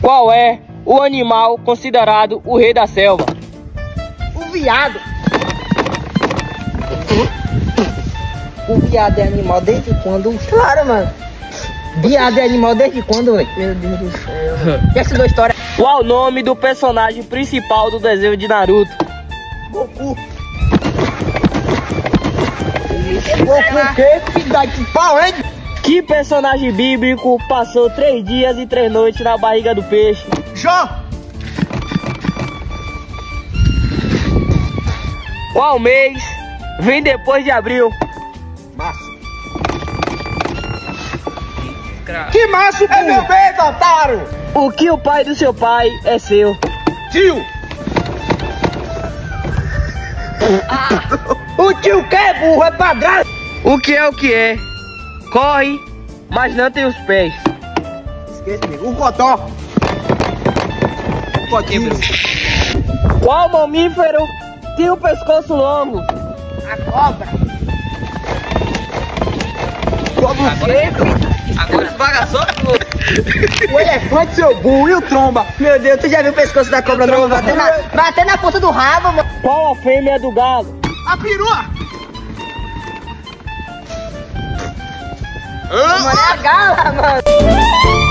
Qual é o animal considerado o rei da selva? O viado. O viado é animal desde quando? Claro, mano. Viado é animal desde quando, velho? Meu Deus do céu. Essa da história. Qual o nome do personagem principal do desenho de Naruto? Goku. Goku o quê? Filho da que pau, hein? Que personagem bíblico passou três dias e três noites na barriga do peixe? Jó. Qual mês vem depois de abril? Março. Que maço, É meu beijo, otário. O que o pai do seu pai é seu? Tio. O tio que é burro, é padrasto. O que é o que é? Corre, mas não tem os pés. Esquece, amigo. O cotó. O cotinho. Qual mamífero tem o pescoço longo? A cobra. Cobra o quê? Agora esbagaçou O elefante, seu burro e o tromba. Meu Deus, tu já viu o pescoço da cobra não? Bater na, bater na ponta do rabo, mano. Qual a fêmea do galo? A perua. 我俩干了吗？